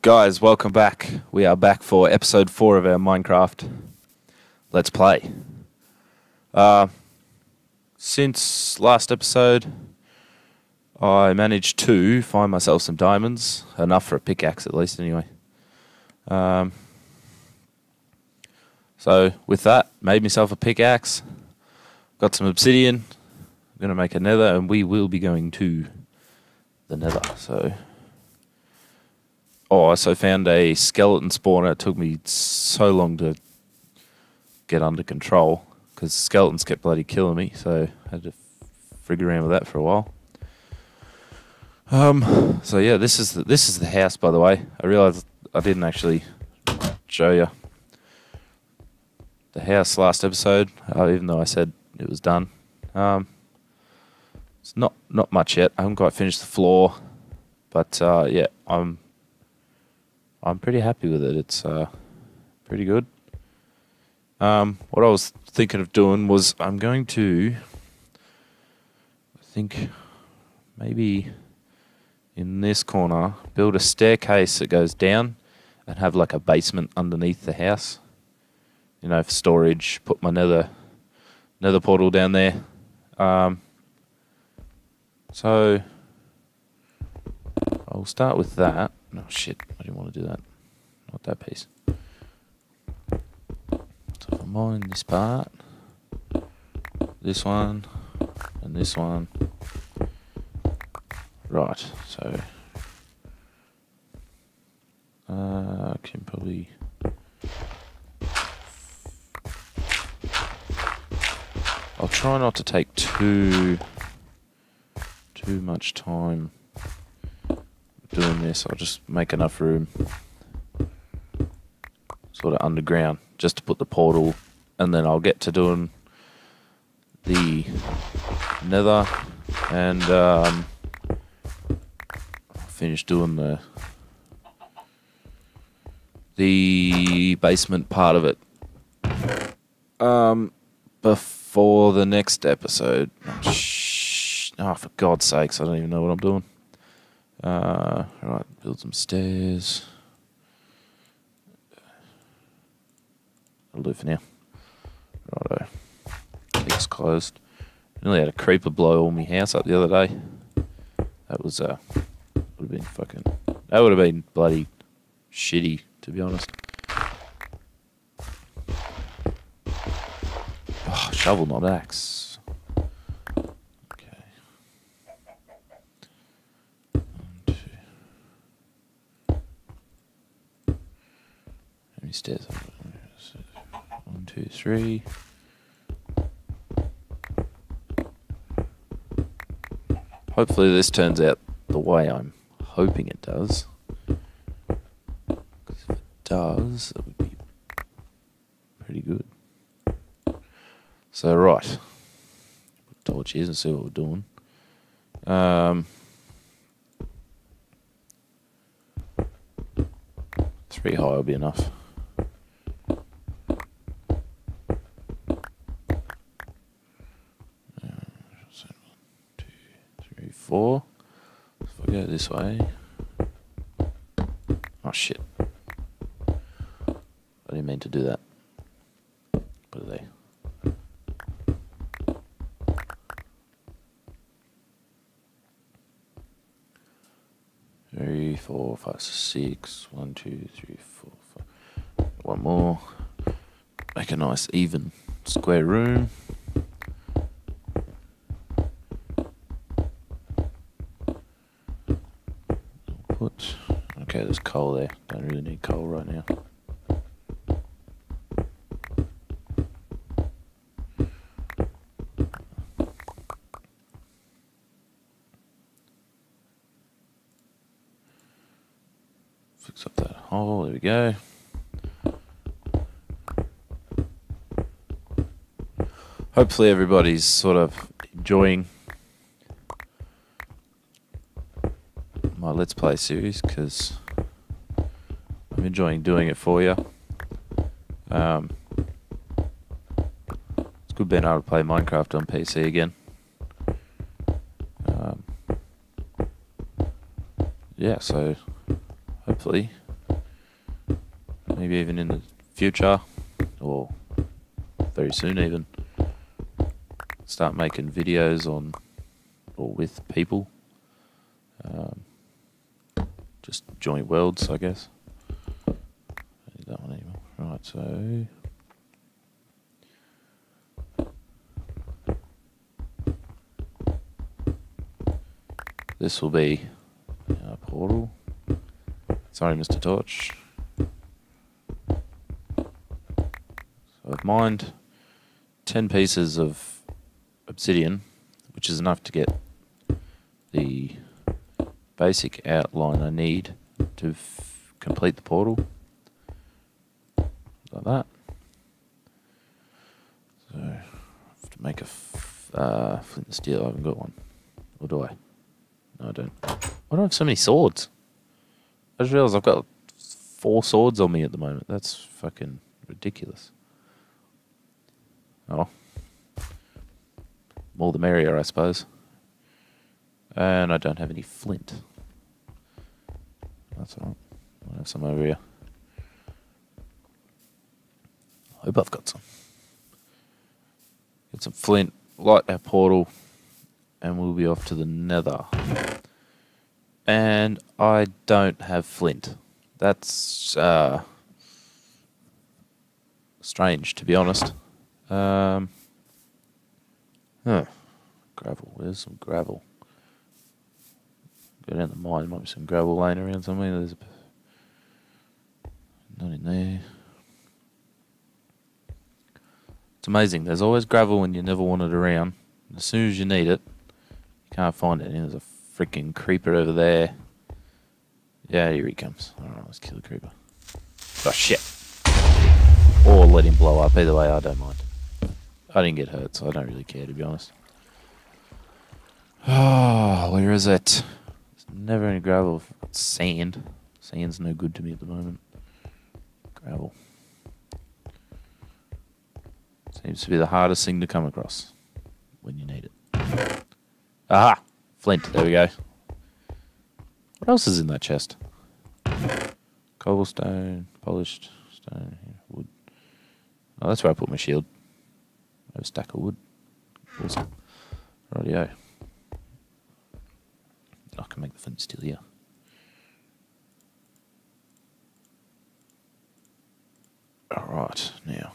Guys, welcome back. We are back for episode four of our Minecraft Let's Play. Uh, since last episode, I managed to find myself some diamonds, enough for a pickaxe at least, anyway. Um, so, with that, made myself a pickaxe, got some obsidian, I'm going to make a nether, and we will be going to the nether. So, Oh, I also found a skeleton spawner. It took me so long to get under control because skeletons kept bloody killing me. So I had to figure around with that for a while. Um. So yeah, this is the, this is the house, by the way. I realized I didn't actually show you the house last episode, uh, even though I said it was done. Um. It's not not much yet. I haven't quite finished the floor, but uh, yeah, I'm I'm pretty happy with it. It's uh, pretty good. Um, what I was thinking of doing was I'm going to, I think, maybe in this corner, build a staircase that goes down and have like a basement underneath the house. You know, for storage. Put my nether, nether portal down there. Um, so I'll start with that. No shit, I didn't want to do that. Not that piece. So if I mine this part, this one, and this one. Right, so uh, I can probably I'll try not to take too too much time doing this. I'll just make enough room sort of underground just to put the portal and then I'll get to doing the nether and um, finish doing the the basement part of it um, before the next episode. Shh. oh, for God's sakes, I don't even know what I'm doing. Uh, right, build some stairs. I'll do for now. Righto. Keeps closed. Nearly had a creeper blow all my house up the other day. That was uh would have been fucking that would have been bloody shitty to be honest. Oh, shovel not axe. Okay. One, two. How many stairs? One, two, three. Hopefully this turns out the way I'm hoping it does. 'Cause if it does, it would be pretty good. So right, torches and see what we're doing. Um, three high will be enough. Uh, so one, two, three, four. If I go this way. Oh shit. I didn't mean to do that. What are they? Three, four, five, six. One, two, three, four, five. One more. Make a nice even square room. Put. Okay, there's coal there. Don't really need coal right now. Fix up that hole. There we go. Hopefully, everybody's sort of enjoying my Let's Play series because enjoying doing it for you. Um, it's good being able to play Minecraft on PC again. Um, yeah, so hopefully maybe even in the future, or very soon even, start making videos on or with people. Um, just joint worlds, I guess. Don't need that one anymore. Right, so. This will be our portal. Sorry, Mr. Torch. So I've mined 10 pieces of obsidian, which is enough to get the basic outline I need to complete the portal. That. So, I have to make a uh, flint and steel. I haven't got one. Or do I? No, I don't. Why do I have so many swords? I just realised I've got four swords on me at the moment. That's fucking ridiculous. Oh. More the merrier, I suppose. And I don't have any flint. That's alright. I have some over here. I've got some. Get some flint, light our portal, and we'll be off to the nether. And I don't have flint. That's uh, strange, to be honest. Um, huh. Gravel. Where's some gravel? Go down the mine. Might be some gravel laying around somewhere. There's a, not in there. Amazing. There's always gravel when you never want it around. As soon as you need it, you can't find it. And there's a freaking creeper over there. Yeah, here he comes. Alright, let's kill the creeper. Oh shit. Or let him blow up. Either way, I don't mind. I didn't get hurt, so I don't really care to be honest. Oh, where is it? There's never any gravel. Sand. Sand's no good to me at the moment. Gravel. Seems to be the hardest thing to come across when you need it. Aha! Flint. There we go. What else is in that chest? Cobblestone, polished stone, wood. Oh, that's where I put my shield. I have a stack of wood. Awesome. Rightio. I can make the flint still here. Alright, now.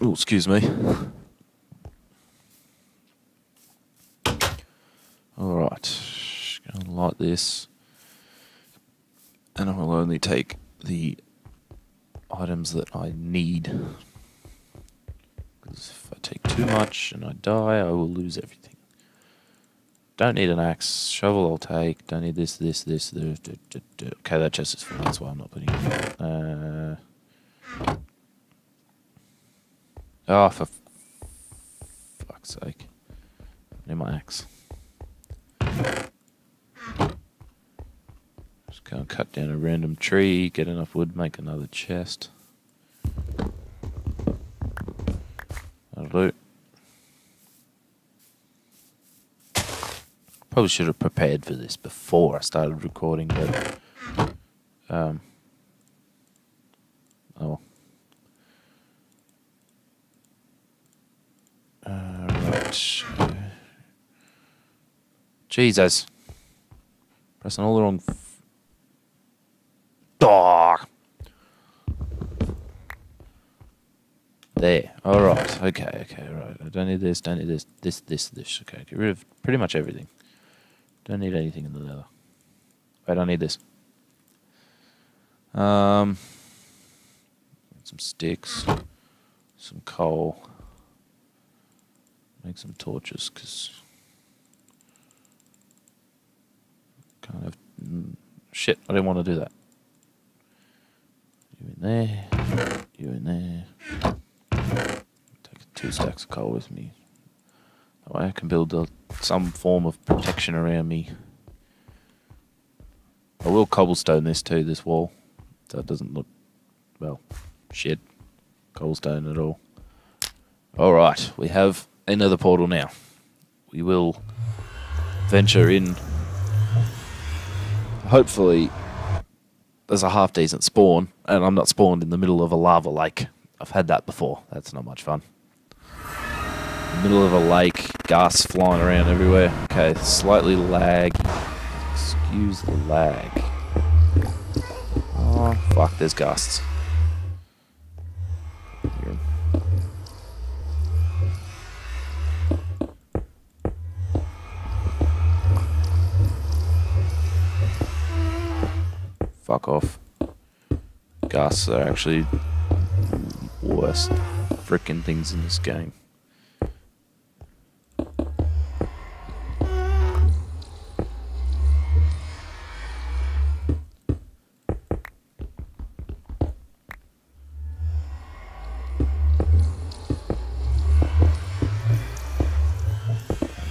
Oh, excuse me. Alright, gonna light this. And I will only take the items that I need. Because if I take too much and I die, I will lose everything. Don't need an axe. Shovel I'll take. Don't need this, this, this. this, this, this, this. Okay, that chest is full. That's why I'm not putting it. Uh, oh, for fuck's sake. I need my axe. Just go and cut down a random tree, get enough wood, make another chest. That'll. Probably should have prepared for this before I started recording, but um, oh. Uh, right. Jesus. Pressing all the wrong. Dog. There. All right. Okay. Okay. Right. I don't need this. Don't need this. This. This. This. Okay. Get rid of pretty much everything. Don't need anything in the nether. I don't need this. Um. Some sticks. Some coal. Make some torches, cause kind of mm, shit. I didn't want to do that. You in there. You in there. Take two stacks of coal with me. That way I can build a, some form of protection around me. I will cobblestone this too, this wall. That doesn't look, well, shit. Cobblestone at all. Alright, we have another portal now. We will venture in hopefully there's a half decent spawn, and I'm not spawned in the middle of a lava lake. I've had that before. That's not much fun. Middle of a lake, ghasts flying around everywhere. Okay, slightly lag. Excuse the lag. Oh, fuck, there's ghasts. Fuck off. Ghasts are actually worst freaking things in this game.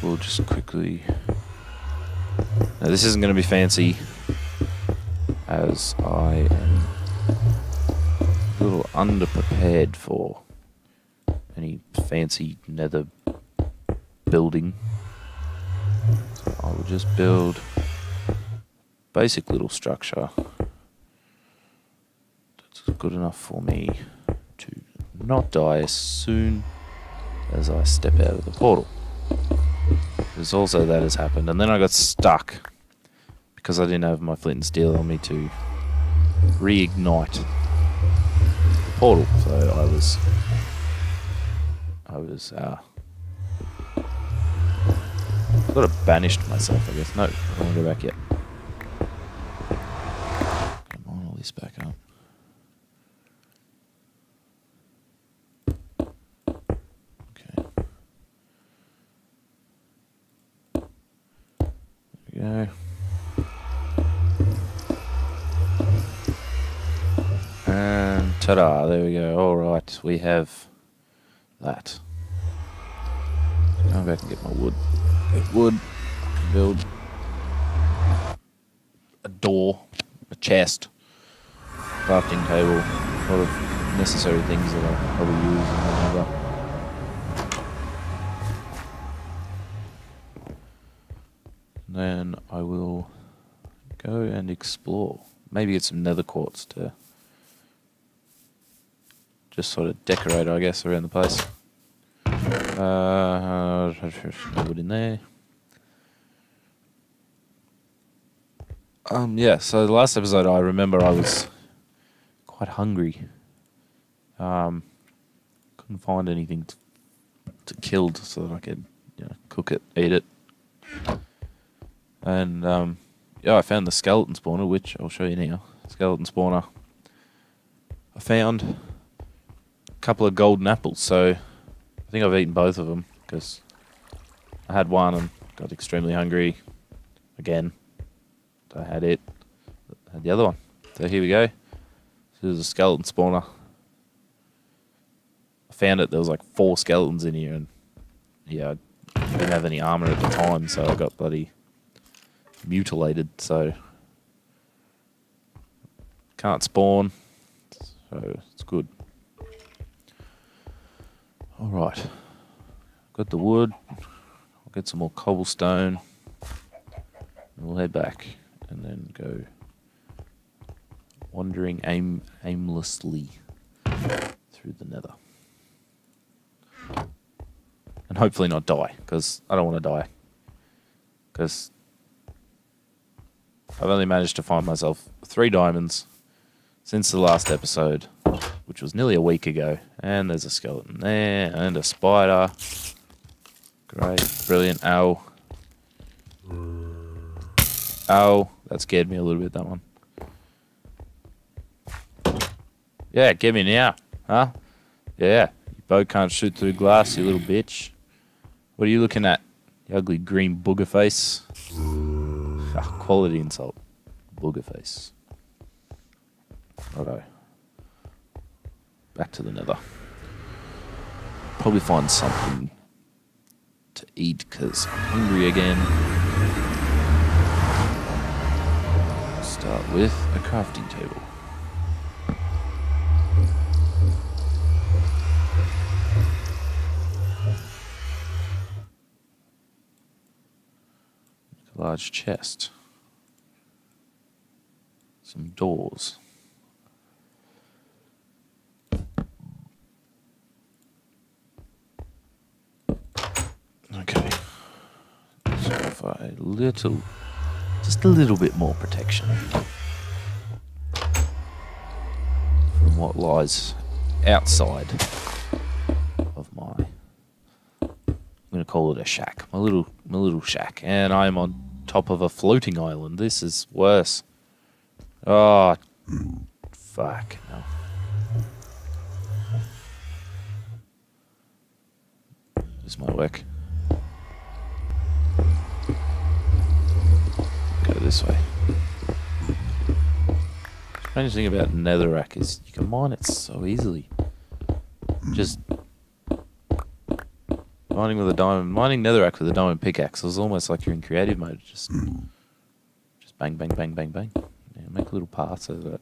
We'll just quickly. Now, this isn't going to be fancy, as I am a little underprepared for any fancy nether building. So I will just build basic little structure that's good enough for me to not die as soon as I step out of the portal. There's also that has happened, and then I got stuck because I didn't have my flint and steel on me to reignite the portal. So I was, I was, uh, sort of banished myself, I guess. No, I don't want to go back yet. Ta-da, there we go. All right, we have that. Go back and get my wood. Get wood. Build a door, a chest, crafting table, a lot of necessary things that I'll probably use and whatever. Then I will go and explore. Maybe get some nether quartz to just sort of decorate, I guess, around the place. Uh, wood in there. Um, yeah. So the last episode, I remember I was quite hungry. Um, couldn't find anything to, to kill so that I could, you know, cook it, eat it. And um, yeah, I found the skeleton spawner, which I'll show you now. Skeleton spawner. I found couple of golden apples, so I think I've eaten both of them because I had one and got extremely hungry again. I had it, I had the other one. So here we go. This is a skeleton spawner. I found it. There was like four skeletons in here, and yeah, I didn't have any armor at the time, so I got bloody mutilated. So can't spawn. So it's good. All right, got the wood. I'll get some more cobblestone. And we'll head back and then go wandering aim aimlessly through the nether. And hopefully not die, because I don't want to die. Because I've only managed to find myself three diamonds since the last episode, which was nearly a week ago. And there's a skeleton there, and a spider. Great, brilliant. Ow. Ow. That scared me a little bit, that one. Yeah, get me now. Huh? Yeah. You bow can't shoot through glass, you little bitch. What are you looking at? You ugly green booger face. Ah, quality insult. Booger face. Righto. Back to the nether. Probably find something to eat because I'm hungry again. Start with a crafting table. Large chest. some doors. Okay. I little, just a little bit more protection from what lies outside of my. I'm going to call it a shack. My little, my little shack, and I'm on top of a floating island. This is worse. Oh, fuck no. This might work. This way. Strange thing about netherrack is you can mine it so easily. Just mining with a diamond, mining netherrack with a diamond pickaxe is almost like you're in creative mode. Just, just bang, bang, bang, bang, bang. Yeah, make a little path so that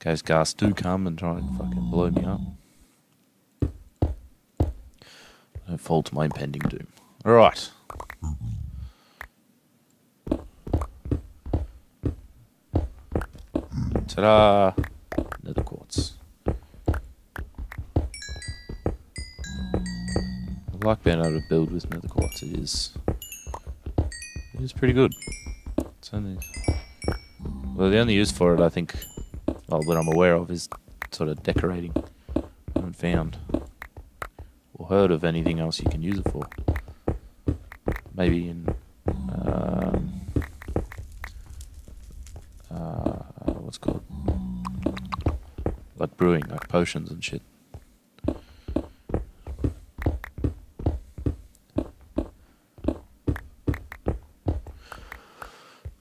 case ghasts do come and try and fucking blow me up. Don't fall to my impending doom. All right. Ta-da! Nether quartz. I like being able to build with nether quartz. It is, it is pretty good. It's only, well, the only use for it, I think, well, that I'm aware of, is sort of decorating. I haven't found or heard of anything else you can use it for. Maybe in, brewing, like potions and shit.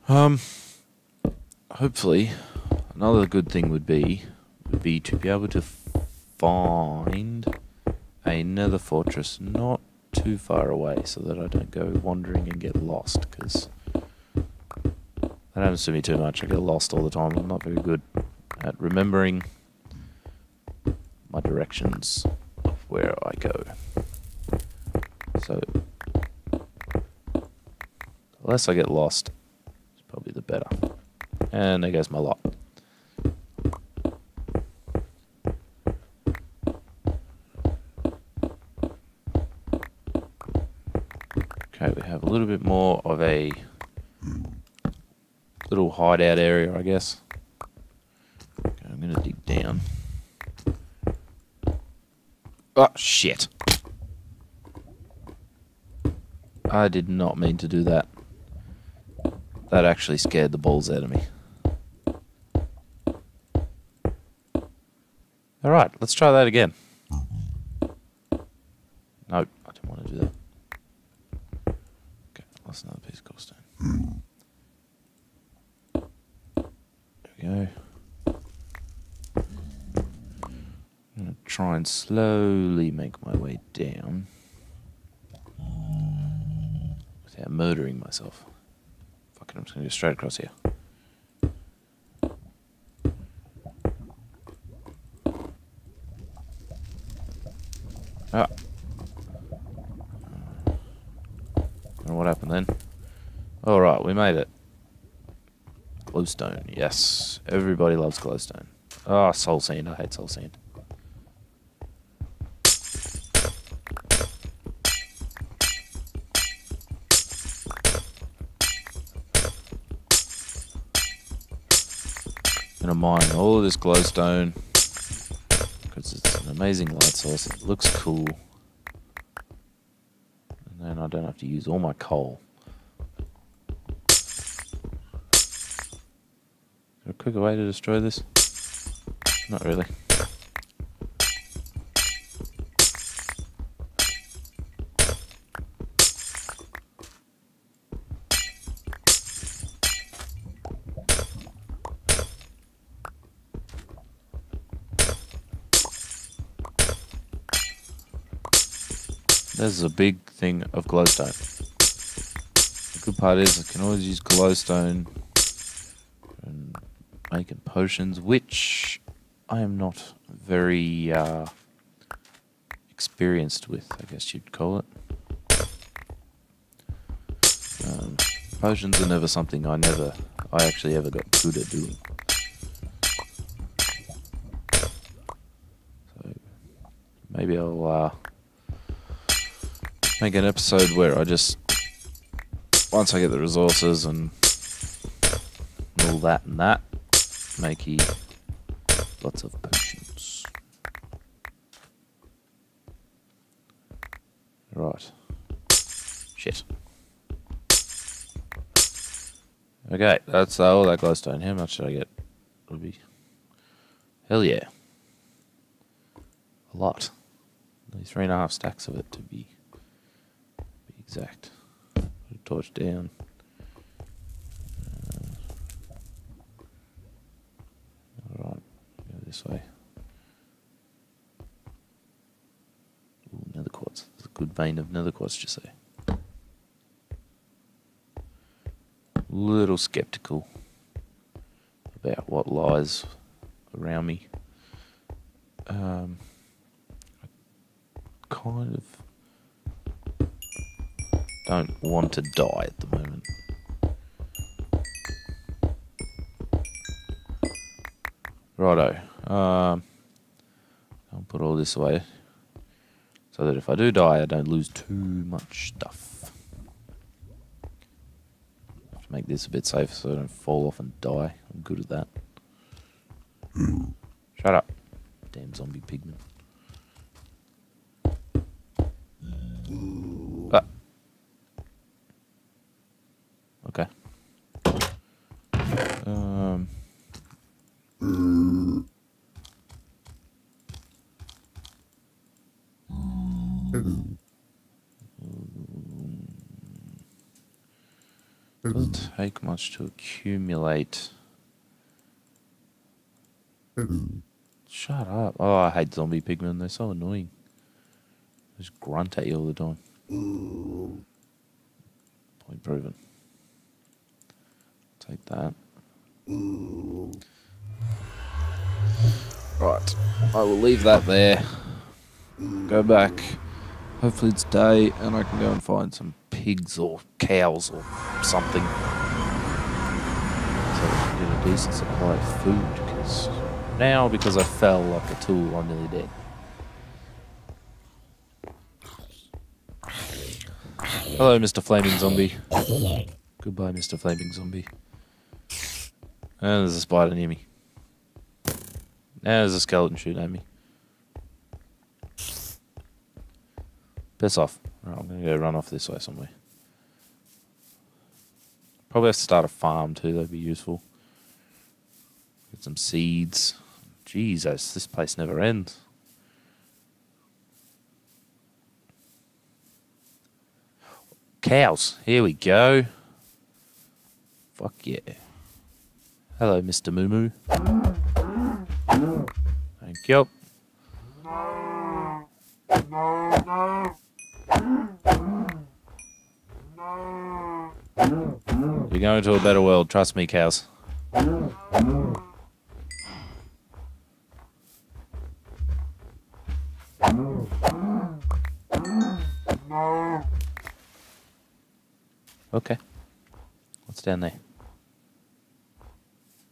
Um, hopefully, another good thing would be would be to be able to find another fortress not too far away, so that I don't go wandering and get lost. Because that happens to me too much. I get lost all the time. I'm not very good at remembering directions of where I go. So, the less I get lost, it's probably the better. And there goes my lot. Okay, we have a little bit more of a little hideout area, I guess. Okay, I'm gonna dig down. Oh, shit. I did not mean to do that. That actually scared the balls out of me. Alright, let's try that again. Nope, I didn't want to do that. Okay, that's another piece of cobblestone. There we go. I'm gonna try and slowly make my way down without murdering myself. Fucking, I'm just gonna go straight across here. Ah. Don't what happened then. Alright, we made it. Glowstone, yes. Everybody loves glowstone. Ah, soul sand. I hate soul sand. Gonna mine all of this glowstone because it's an amazing light source. It looks cool. And then I don't have to use all my coal. Is there a quicker way to destroy this? Not really. is a big thing of glowstone. The good part is I can always use glowstone and making potions, which I am not very uh, experienced with, I guess you'd call it. Um, potions are never something I never, I actually ever got good at doing. So maybe I'll uh, make an episode where I just once I get the resources and all that and that, make you lots of potions. Right. Shit. Okay, that's uh, all that glowstone. How much did I get? Would be hell yeah, a lot. Only three and a half stacks of it to be exact. Put a torch down. Uh, all right, go this way. Ooh, nether quartz. There's a good vein of nether quartz, just say. little skeptical about what lies around me. Um, I kind of don't want to die at the moment. Righto. Um, I'll put all this away so that if I do die, I don't lose too much stuff Have to make this a bit safer so I don't fall off and die. I'm good at that. Shut up. Damn zombie pigman. Ah. Okay. Um. Doesn't take much to accumulate. Shut up. Oh, I hate zombie pigmen. They're so annoying. They just grunt at you all the time. Point proven. Take that. Mm. Right. I will leave that there. Go back. Hopefully it's day and I can go and find some pigs or cows or something. So I can get a decent supply of food, because now, because I fell like a tool, I'm nearly dead. Hello, Mr. Flaming Zombie. Goodbye, Mr. Flaming Zombie. And there's a spider near me. Now there's a skeleton shooting at me. Piss off. Right, I'm going to go run off this way somewhere. Probably have to start a farm too, that'd be useful. Get some seeds. Jesus, this place never ends. Cows, here we go. Fuck yeah. Hello, Mr. Moo Moo. Thank you. You're going to a better world, trust me, cows. Okay. What's down there?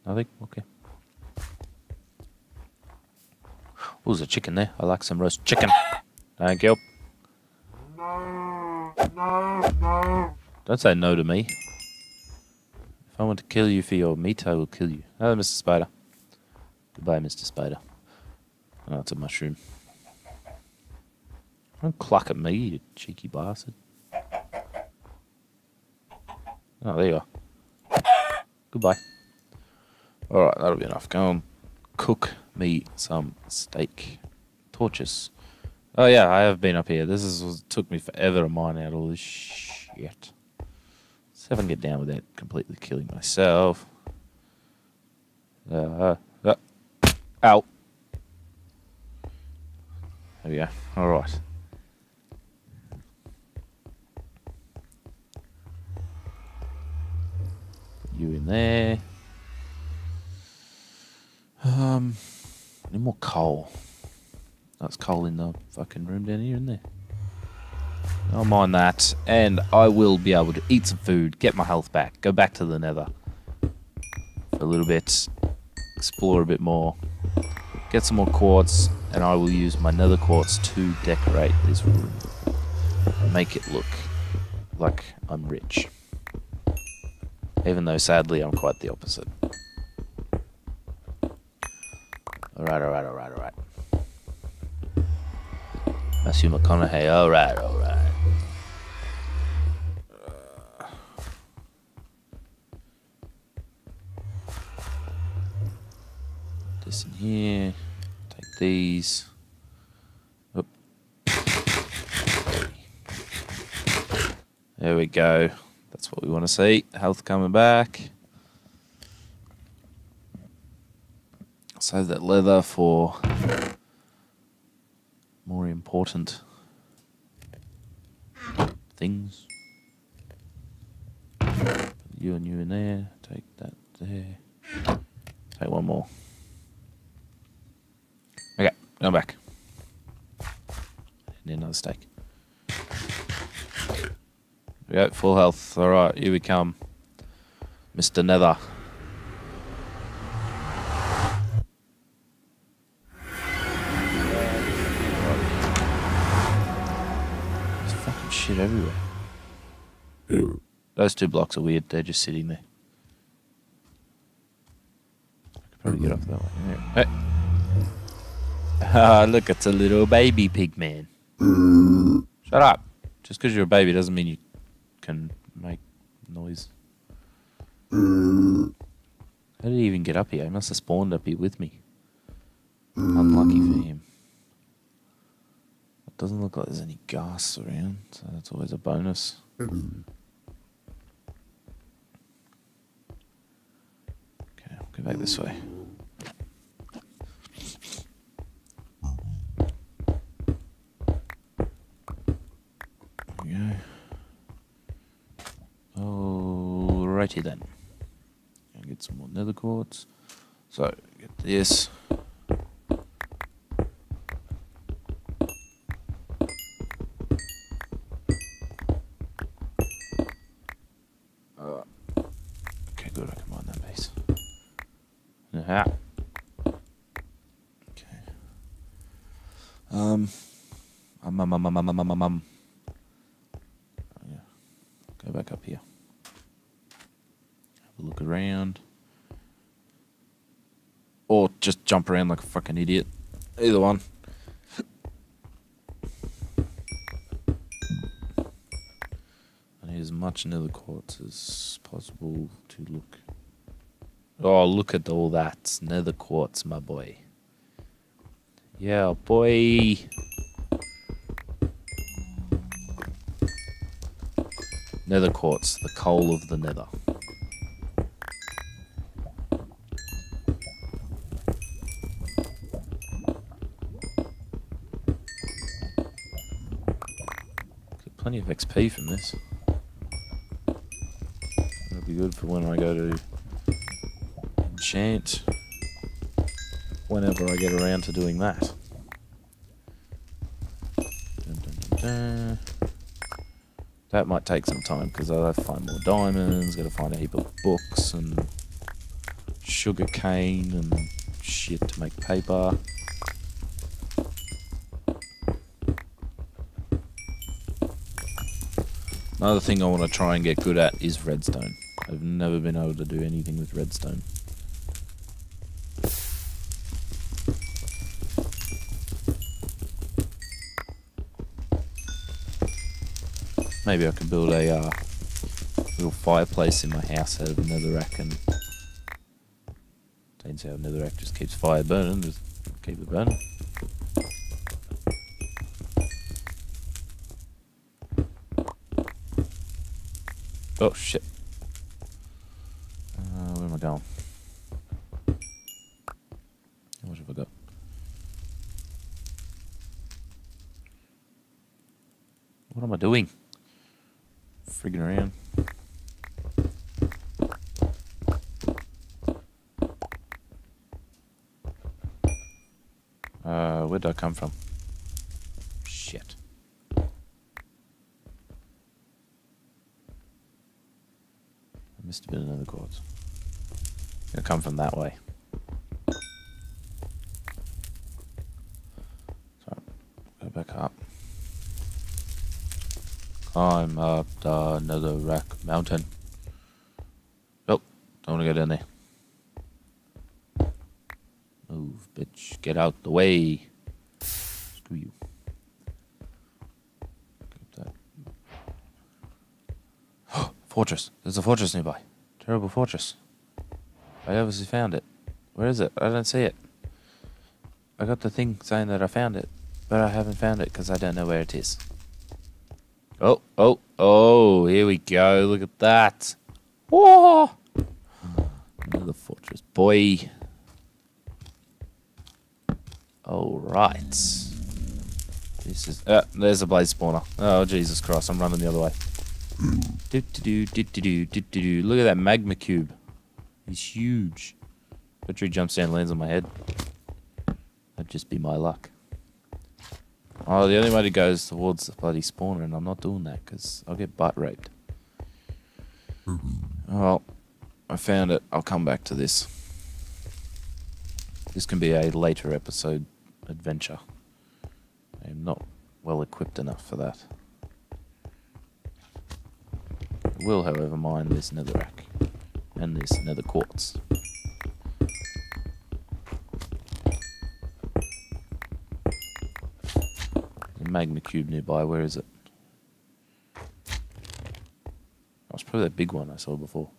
Nothing? Okay. Oh, there's a chicken there. I like some roast chicken. Thank you. No, no, no. Don't say no to me. If I want to kill you for your meat, I will kill you. Hello, Mr. Spider. Goodbye, Mr. Spider. Oh, it's a mushroom. Don't cluck at me, you cheeky bastard. Oh, there you are. Goodbye. Alright, that'll be enough. Go and cook me some steak. Torches. Oh yeah, I have been up here. This is took me forever to mine out all this shit. See if I can get down without completely killing myself. Uh, uh, ow. There we go. Alright. You in there. Um, any more coal? That's coal in the fucking room down here, isn't there? I'll mine that, and I will be able to eat some food, get my health back, go back to the nether for a little bit, explore a bit more, get some more quartz, and I will use my nether quartz to decorate this room. Make it look like I'm rich. Even though sadly I'm quite the opposite. Alright, alright, alright, alright. Matthew McConaughey, alright, alright. This in here. Take these. Oop. There we go. That's what we want to see. Health coming back. Save that leather for more important things. You and you in there. Take that there. Take one more. Okay, going back. Need another steak. Go, full health. All right, here we come, Mr. Nether. Shit everywhere. Those two blocks are weird. They're just sitting there. I could probably get off that way. Hey. Ah, look, it's a little baby pig man. Shut up. Just because you're a baby doesn't mean you can make noise. How did he even get up here? He must have spawned up here with me. Unlucky for him. Doesn't look like there's any ghasts around, so that's always a bonus. Okay, I'll go back this way. There we go. Alrighty then. And get some more nether quartz. So get this. Um. Um. Um. Um. Um. um, um. Oh, yeah. Go back up here. Have a look around. Or just jump around like a fucking idiot. Either one. I need as much nether quartz as possible to look. Oh, look at all that nether quartz, my boy. Yeah, boy. Nether quartz, the coal of the nether. Get plenty of XP from this. That'll be good for when I go to enchant. Whenever I get around to doing that. Dun, dun, dun. That might take some time because I'll have to find more diamonds, gotta find a heap of books and sugar cane and shit to make paper. Another thing I want to try and get good at is redstone. I've never been able to do anything with redstone. Maybe I can build a uh, little fireplace in my house out of netherrack and turns out netherrack just keeps fire burning, just keep it burning. Oh shit. Uh, where am I going? How much have I got? What am I doing? frigging around. Uh, where did I come from? Shit. I missed a bit of another quartz. Gonna come from that way. So, go back up. Climb up. Uh, the Netherrack Mountain. Nope, don't want to go down there. Move, bitch. Get out the way. Screw you. Fortress. There's a fortress nearby. Terrible fortress. I obviously found it. Where is it? I don't see it. I got the thing saying that I found it, but I haven't found it because I don't know where it is. Oh, oh, here we go. Look at that. Whoa! Another fortress. Boy. Alright. This is. Uh, there's a blaze spawner. Oh, Jesus Christ. I'm running the other way. Do, do, do, do, do, do, do. Look at that magma cube. He's huge. Petrie jumps down lands on my head. That'd just be my luck. Oh, the only way to go is towards the bloody spawner, and I'm not doing that because I'll get butt raped. Mm-hmm. Well, I found it. I'll come back to this. This can be a later episode adventure. I am not well equipped enough for that. I will, however, mine this netherrack and this nether quartz. Magma cube nearby, where is it? Oh, it's probably that big one I saw before.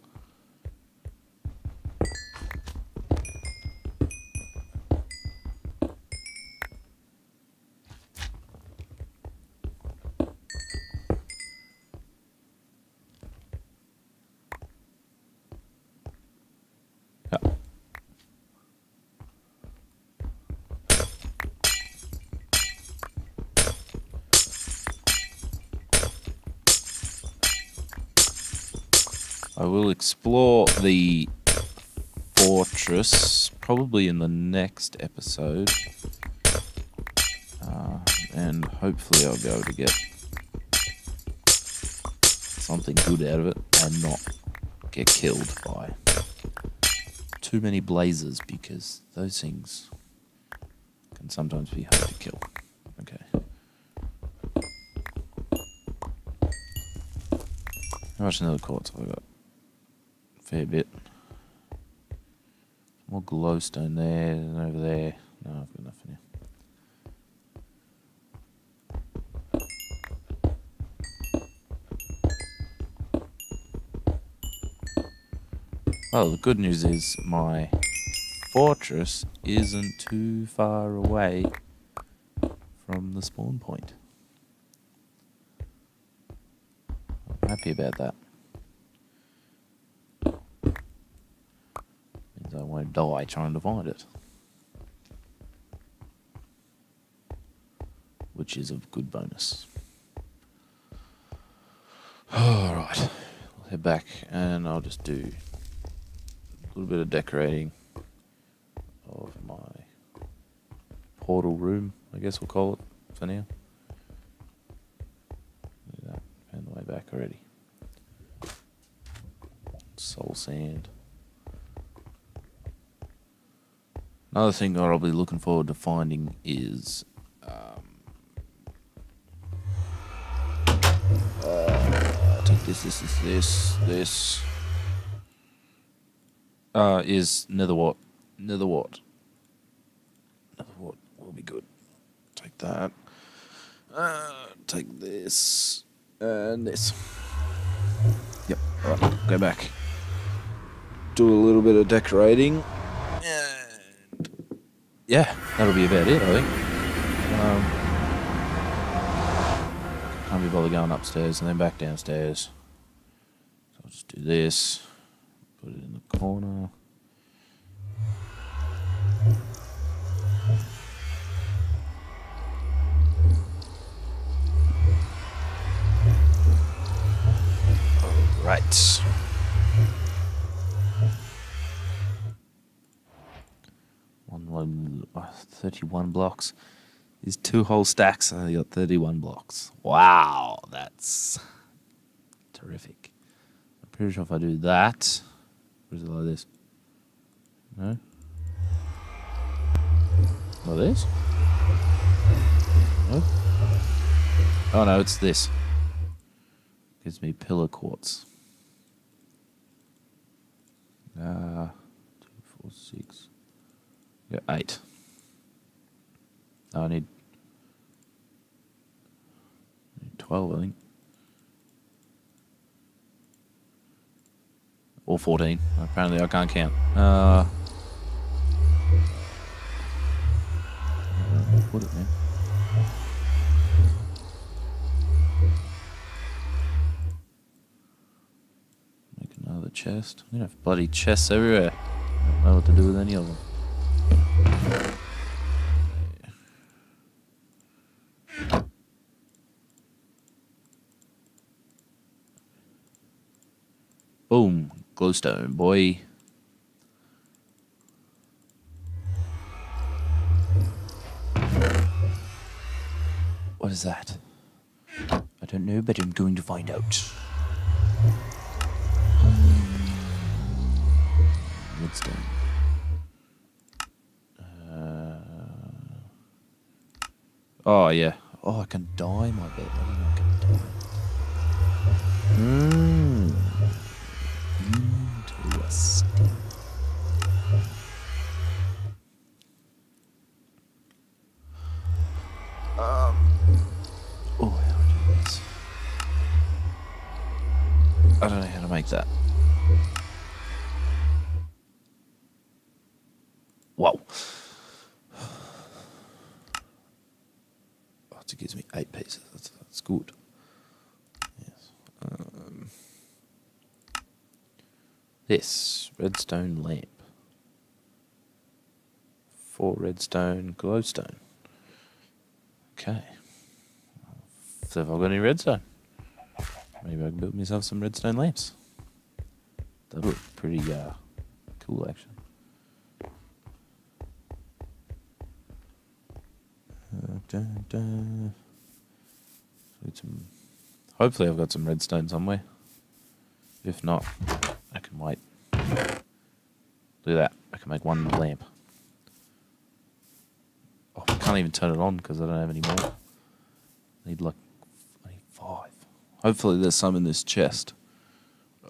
I will explore the fortress probably in the next episode. Uh, and hopefully I'll be able to get something good out of it and not get killed by too many blazes because those things can sometimes be hard to kill. Okay. How much nether quartz have I got? Fair bit. More glowstone there and over there. No, I've got nothing here. Well, the good news is my fortress isn't too far away from the spawn point. I'm happy about that. Die trying to find it. Which is a good bonus. Alright, I'll head back and I'll just do a little bit of decorating of my portal room, I guess we'll call it for now. At that, found the way back already. Soul sand. Another thing that I'll be looking forward to finding is um, uh, take this, this, this, this, this uh, is Netherwart. Netherwart. Netherwart will be good. Take that. Uh, take this. And this. Yep. Alright, go back. Do a little bit of decorating. Yeah, that'll be about it, I think. Um, can't be bothered going upstairs and then back downstairs. So I'll just do this. Put it in the corner. Right. One, one, uh, 31 blocks. These two whole stacks, and I got 31 blocks. Wow, that's terrific. I'm pretty sure if I do that, or is it like this? No? Like this? No? Oh no, it's this. gives me pillar quartz. Uh, two, four, six. Eight. I need, need 12, I think. Or 14. Apparently, I can't count. Uh, put it, man? Make another chest. We have bloody chests everywhere. I don't know what to do with any of them. Boom. Glowstone, boy. What is that? I don't know, but I'm going to find out. Redstone. Oh, yeah. Oh, I can dye my bed. I know I could dye. Mmm. Interesting. Um. Oh, how do I do this? I don't know how to make that. Wow. Oh, it gives me eight pieces. That's, that's good. Yes. Um, this redstone lamp. Redstone glowstone. Okay. So if I've got any redstone, maybe I can build myself some redstone lamps. That look pretty uh, cool, actually. Uh, dun. Need some- Hopefully, I've got some redstone somewhere. If not, I can wait. Do that. I can make one lamp. Can't even turn it on because I don't have any more. I need like I need five. Hopefully, there's some in this chest.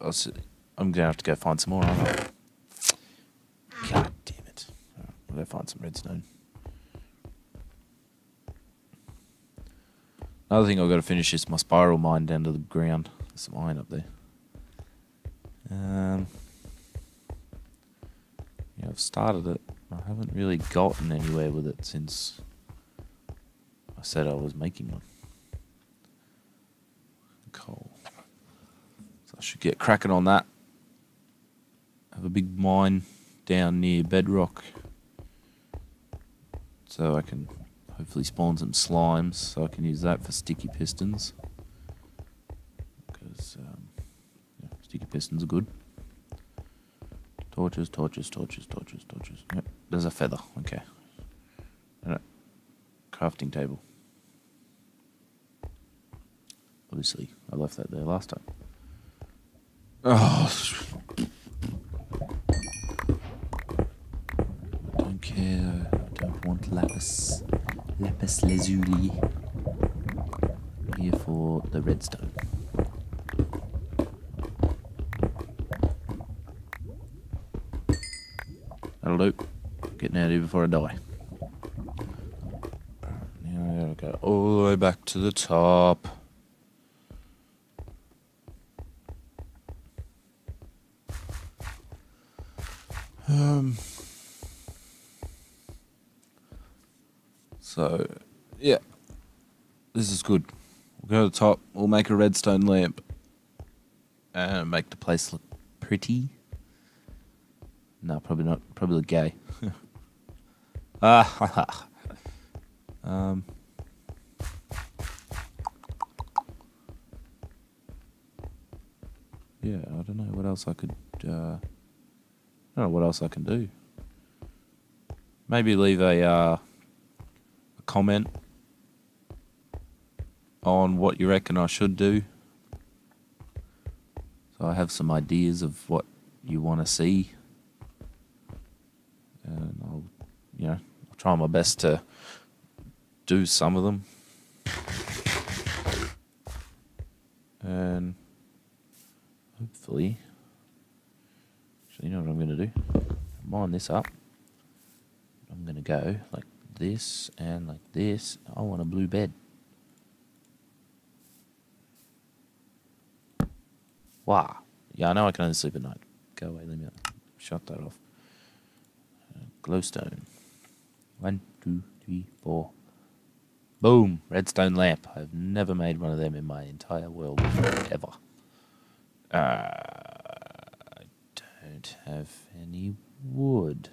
I'm gonna have to go find some more. Aren't I? God damn it! I'll go find some redstone. Another thing I've got to finish is my spiral mine down to the ground. There's some iron up there. Um, yeah, I've started it. I haven't really gotten anywhere with it since said I was making one. Coal. So I should get cracking on that. Have a big mine down near bedrock. So I can hopefully spawn some slimes so I can use that for sticky pistons. Because um, yeah, sticky pistons are good. Torches, torches, torches, torches, torches. Yep, there's a feather. Okay. And a crafting table. Obviously, I left that there last time. Oh. I don't care. I don't want lapis. Lapis lazuli. I'm here for the redstone. That'll do. Getting out of here before I die. Now I gotta go all the way back to the top. Um. So, yeah, this is good. We'll go to the top. We'll make a redstone lamp and make the place look pretty. No, probably not. Probably look gay. ah, um. Yeah, I don't know what else I could. Uh, I don't know what else I can do. Maybe leave a, uh, a comment on what you reckon I should do. So I have some ideas of what you want to see. And I'll, you know, I'll try my best to do some of them. And hopefully. Actually, you know what I'm going to do? Mine this up. I'm going to go like this and like this. I want a blue bed. Wow. Yeah, I know I can only sleep at night. Go away, let me shut that off. Uh, glowstone. One, two, three, four. Boom! Redstone lamp. I've never made one of them in my entire world ever. Uh, I don't have any wood.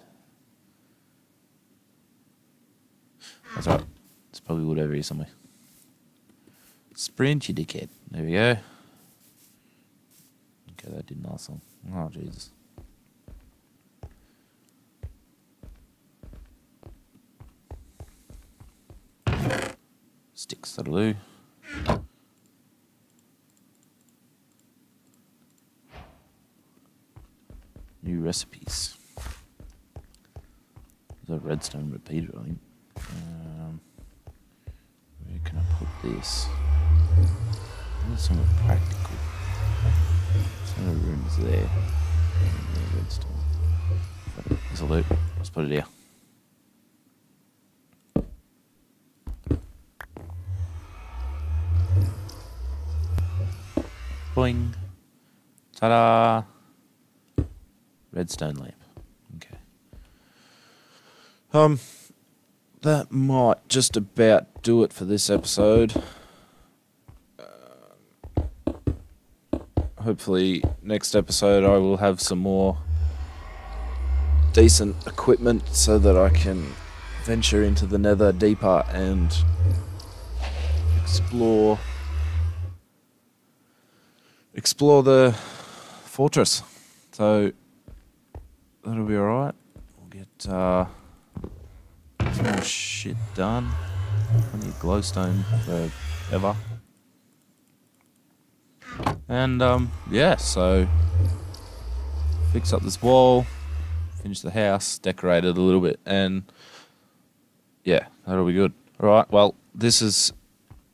That's right. There's probably wood over here somewhere. Sprint, you dickhead. There we go. Okay, that didn't. Oh, Jesus. Sticks, that'll do. New recipes. A redstone repeater, I think. Um, where can I put this? It's somewhere practical. Some of the rooms there. Redstone. This'll do. Let's put it here. Boing. Ta-da! Redstone lamp. Okay. Um, that might just about do it for this episode. Uh, hopefully, next episode I will have some more decent equipment so that I can venture into the nether deeper and explore explore the fortress. So that'll be alright. We'll get uh, more shit done. Plenty of glowstone forever. And um, yeah, so fix up this wall, finish the house, decorate it a little bit, and yeah, that'll be good. Alright, well, this is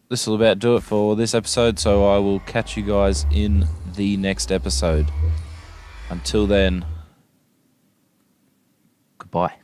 this will about do it for this episode, so I will catch you guys in the next episode. Until then, goodbye.